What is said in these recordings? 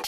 Hi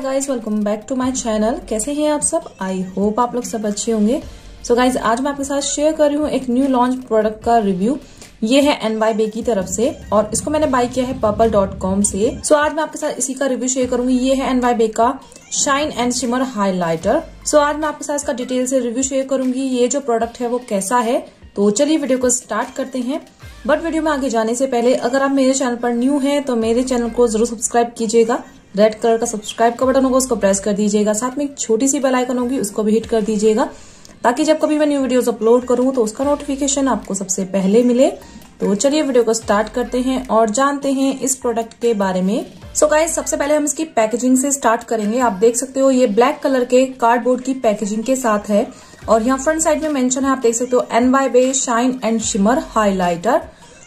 guys welcome back to my channel कैसे हैं आप सब? आई होप आप लोग सब अच्छे होंगे। सो so गाइस आज मैं आपके साथ शेयर कर रही हूँ एक न्यू लॉन्च प्रोडक्ट का रिव्यू ये है एन वाई बे की तरफ़ से, और इसको मैंने बाई किया है पर्पल डॉट कॉम से। सो आज मैं आपके साथ इसी का रिव्यू शेयर करूँगी। ये है एन वाई बे का shine and shimmer highlighter so आज मैं आपके साथ इसका डिटेल से रिव्यू शेयर करूँगी, ये जो प्रोडक्ट है वो कैसा है। तो चलिए वीडियो को स्टार्ट करते हैं। बट वीडियो में आगे जाने से पहले, अगर आप मेरे चैनल पर न्यू हैं तो मेरे चैनल को ज़रूर सब्सक्राइब कीजिएगा। रेड कलर का सब्सक्राइब का बटन होगा, उसको प्रेस कर दीजिएगा। साथ में एक छोटी सी बेल आइकन होगी, उसको भी हिट कर दीजिएगा। ताकि जब कभी मैं न्यू वीडियोस अपलोड करूँ तो उसका नोटिफिकेशन आपको सबसे पहले मिले। तो चलिए वीडियो को स्टार्ट करते हैं और जानते हैं इस प्रोडक्ट के बारे में। सो so गाइज़ सबसे पहले हम इसकी पैकेजिंग से स्टार्ट करेंगे। आप देख सकते हो ये ब्लैक कलर के कार्डबोर्ड की पैकेजिंग के साथ है। और यहाँ फ्रंट साइड में मेंशन है, आप देख सकते हो N Y bae shine and shimmer highlighter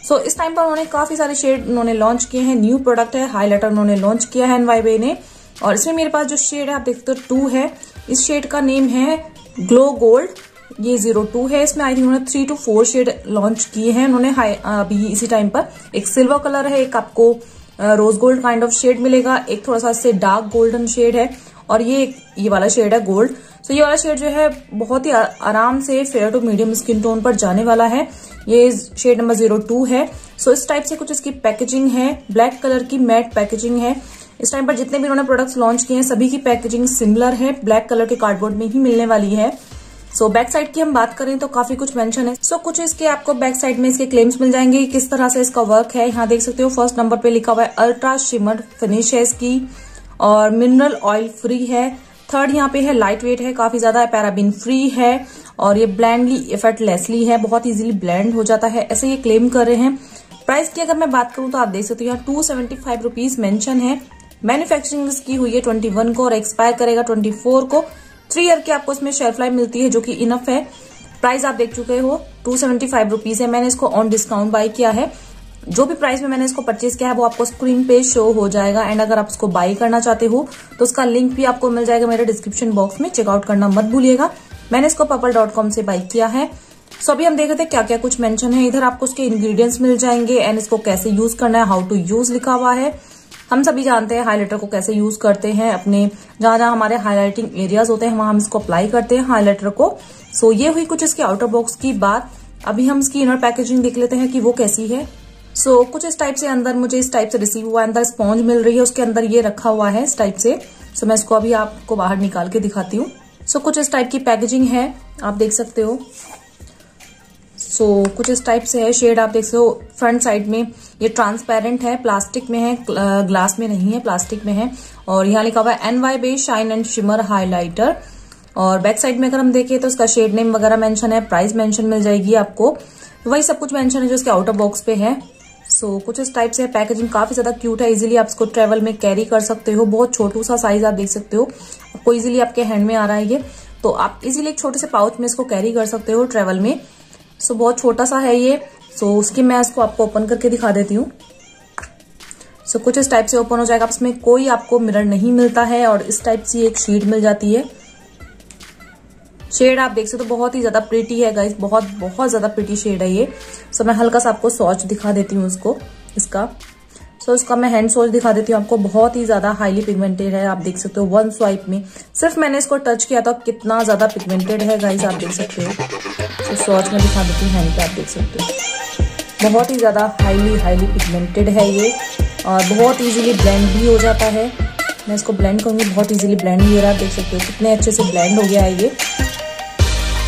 so इस टाइम पर उन्होंने काफ़ी सारे शेड उन्होंने लॉन्च किए हैं। न्यू प्रोडक्ट है हाईलाइटर उन्होंने लॉन्च किया है एन वाई बे ने। और इसमें मेरे पास जो शेड है, आप देख सकते हो टू है। इस शेड का नेम है ग्लो गोल्ड, ये ज़ीरो टू है, इसमें आई थिंक उन्होंने three two four shade launch किए हैं, उन्होंने अभी इसी टाइम पर। एक सिल्वर कलर है, एक आपको rose gold kind of shade मिलेगा, एक थोड़ा सा इससे डार्क गोल्डन शेड है, और ये ये वाला शेड है गोल्ड सो ये वाला शेड जो है, बहुत ही आराम से fair to medium skin tone पर जाने वाला है। ये शेड नंबर ज़ीरो टू है। सो इस टाइप से कुछ इसकी पैकेजिंग है ब्लैक कलर की मैट पैकेजिंग है। इस टाइम पर जितने भी उन्होंने प्रोडक्ट्स लॉन्च किए हैं सभी की पैकेजिंग सिमिलर है ब्लैक कलर के कार्डबोर्ड में ही मिलने वाली है। सो बैक साइड की हम बात करें तो काफ़ी कुछ मेंशन है। सो so, कुछ इसके आपको बैक साइड में इसके क्लेम्स मिल जाएँगे किस तरह से इसका वर्क है। यहाँ देख सकते हो फ़र्स्ट नंबर पे लिखा हुआ है अल्ट्रा शिमर फिनिश है इसकी। और मिनरल ऑयल फ्री है। थर्ड यहाँ पे है लाइट वेट है काफ़ी ज़्यादा पैराबिन फ्री है। और ये ब्लैंडली इफेक्टलेसली है बहुत इजीली ब्लेंड हो जाता है ऐसे ये क्लेम कर रहे हैं। प्राइस की अगर मैं बात करूँ तो आप देख सकते हो यहाँ टू सेवेंटी फाइव रुपीज़ है। मैन्युफैक्चरिंग की हुई है ट्वेंटी वन को और एक्सपायर करेगा ट्वेंटी फोर को। थ्री ईयर की आपको इसमें शेल्फ लाइफ मिलती है, जो कि इनफ है। प्राइस आप देख चुके हो टू सेवेंटी फाइव रुपीज़ है। मैंने इसको ऑन डिस्काउंट बाय किया है। जो भी प्राइस में मैंने इसको परचेज किया है, वो आपको स्क्रीन पे शो हो जाएगा। एंड अगर आप इसको बाई करना चाहते हो तो उसका लिंक भी आपको मिल जाएगा मेरे डिस्क्रिप्शन बॉक्स में। चेकआउट करना मत भूलिएगा। मैंने इसको पपल डॉट कॉम से बाई किया है। सो अभी हम देख रहे थे क्या क्या कुछ मेंशन है। इधर आपको उसके इंग्रेडिएंट्स मिल जाएँगे। एंड इसको कैसे यूज़ करना है हाउ टू यूज़ लिखा हुआ है। हम सभी जानते हैं हाईलाइटर को कैसे यूज़ करते हैं अपने जहाँ जहाँ हमारे हाईलाइटिंग एरियाज़ होते हैं वहाँ हम इसको अप्लाई करते हैं हाईलाइटर को। सो ये हुई कुछ इसके आउटर बॉक्स की बात। अभी हम इसकी इनर पैकेजिंग देख लेते हैं कि वो कैसी है। सो so, कुछ इस टाइप से अंदर मुझे इस टाइप से रिसीव हुआ अंदर स्पॉन्ज मिल रही है उसके अंदर ये रखा हुआ है इस टाइप से। सो so, मैं इसको अभी आपको बाहर निकाल के दिखाती हूँ। सो so, कुछ इस टाइप की पैकेजिंग है आप देख सकते हो। सो so, कुछ इस टाइप से है शेड आप देख सकते हो फ्रंट साइड में ये ट्रांसपेरेंट है प्लास्टिक में है ग्लास में नहीं है प्लास्टिक में है। और यहाँ लिखा हुआ है N Y bae shine and shimmer highlighter और बैक साइड में अगर हम देखें तो उसका शेड नेम वगैरह मेंशन है प्राइस मेंशन मिल जाएगी आपको। वही सब कुछ मेंशन है जो इसके आउटर बॉक्स पे है। सो so, कुछ इस टाइप से पैकेजिंग काफ़ी ज़्यादा क्यूट है इजीली आप इसको ट्रेवल में कैरी कर सकते हो। बहुत छोटू सा साइज़ आप देख सकते हो। आपको इजीली आपके हैंड में आ रहा है ये। तो आप इजीली एक छोटे से पाउच में इसको कैरी कर सकते हो ट्रेवल में। सो, बहुत छोटा सा है ये। सो, उसकी मैं इसको आपको ओपन करके दिखा देती हूँ। सो, कुछ इस टाइप से ओपन हो जाएगा। इसमें कोई आपको मिरर नहीं मिलता है और इस टाइप से एक शीट मिल जाती है। शेड आप देख सकते हो तो बहुत ही ज़्यादा प्रिटी है गाइस बहुत बहुत ज़्यादा प्रिटी शेड है ये। सो, मैं हल्का सा आपको सॉच दिखा देती हूँ उसको, इसका। सो so, इसका मैं हैंड सोच दिखा देती हूँ। आपको बहुत ही ज़्यादा हाईली पिगमेंटेड है। आप देख सकते हो वन स्वाइप में। सिर्फ़ मैंने इसको टच किया था कितना ज़्यादा पिगमेंटेड है गाइस आप देख सकते हो। तो सॉच में दिखा देती हूँ हैंड पे आप देख सकते हो। बहुत ही ज़्यादा हाईली हाईली पिगमेंटेड है ये। और बहुत इजीली ब्लेंड भी हो जाता है। मैं इसको ब्लेंड करूँगी बहुत इजीली ब्लेंड भी हो रहा। है देख सकते हो कितने अच्छे से ब्लेंड हो गया है ये।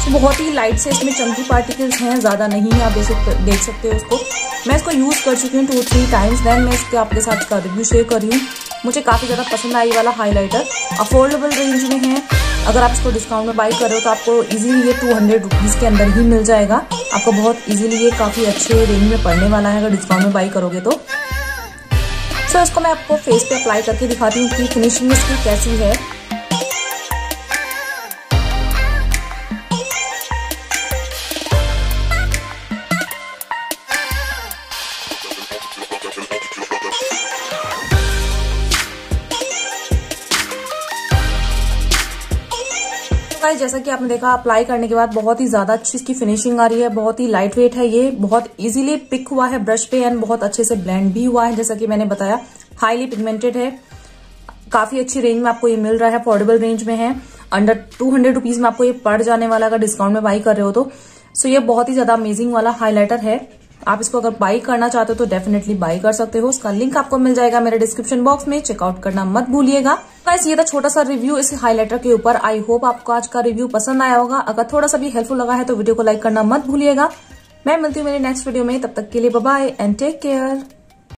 तो बहुत ही लाइट से इसमें चंकी पार्टिकल्स हैं ज़्यादा नहीं है आप देख सकते देख सकते हो उसको। मैं इसको यूज़ कर चुकी हूँ टू थ्री टाइम्स देन मैं इसके आपके साथ का रिव्यू शेयर कर रही हूँ। मुझे काफ़ी ज़्यादा पसंद आई वाला हाईलाइटर अफोर्डेबल रेंज में है। अगर आप इसको डिस्काउंट में बाई कर रहे हो तो आपको इजीली ये टू हंड्रेड रुपीज़ के अंदर ही मिल जाएगा। आपको बहुत इजीली ये काफ़ी अच्छे रेंज में पड़ने वाला है अगर डिस्काउंट में बाई करोगे तो। सो so, इसको मैं आपको फेस पे अप्लाई करके दिखाती हूँ कि फिनिशिंग इसकी कैसी है। गाइस जैसा कि आपने देखा अप्लाई करने के बाद बहुत ही ज़्यादा अच्छी इसकी फिनिशिंग आ रही है, बहुत ही लाइट वेट है ये, बहुत इजीली पिक हुआ है ब्रश पे एंड बहुत अच्छे से ब्लेंड भी हुआ है, जैसा कि मैंने बताया हाईली पिगमेंटेड है। काफ़ी अच्छी रेंज में आपको ये मिल रहा है अफोर्डेबल रेंज में है। अंडर टू हंड्रेड रुपीज़ में आपको ये पड़ जाने वाला, अगर डिस्काउंट में बाई कर रहे हो तो। सो ये बहुत ही ज़्यादा अमेजिंग वाला हाईलाइटर है। आप इसको अगर बाई करना चाहते हो तो डेफिनेटली बाई कर सकते हो। उसका लिंक आपको मिल जाएगा मेरे डिस्क्रिप्शन बॉक्स में। चेकआउट करना मत भूलिएगा। गाइस ये था छोटा सा रिव्यू इस हाईलाइटर के ऊपर। आई होप आपको आज का रिव्यू पसंद आया होगा। अगर थोड़ा सा भी हेल्पफुल लगा है तो वीडियो को लाइक करना मत भूलिएगा। मैं मिलती हूँ मेरे नेक्स्ट वीडियो में। तब तक के लिए बाय एंड टेक केयर